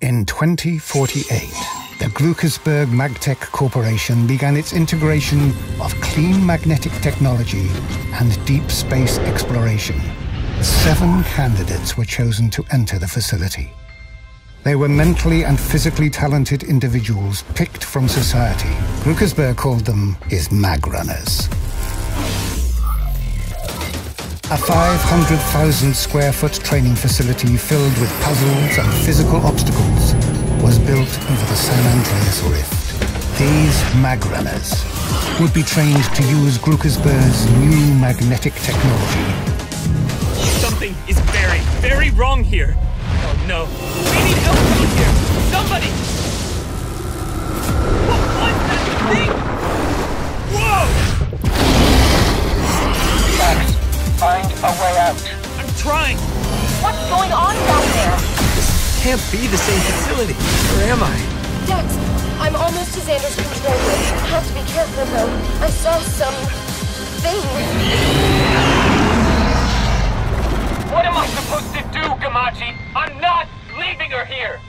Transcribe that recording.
In 2048, the Gruckezber Magtech Corporation began its integration of clean magnetic technology and deep space exploration. Seven candidates were chosen to enter the facility. They were mentally and physically talented individuals picked from society. Gruckezber called them his Magrunners. A 500,000 square foot training facility filled with puzzles and physical obstacles was built over the San Andreas Rift. These Magrunners would be trained to use Gruckezber's new magnetic technology. Something is very, very wrong here. A out. I'm trying! What's going on down there? This Can't be the same facility. Where am I? Dax, I'm almost to Xander's control room. Have to be careful though. I saw some thing. What am I supposed to do, Gamaji? I'm not leaving her here!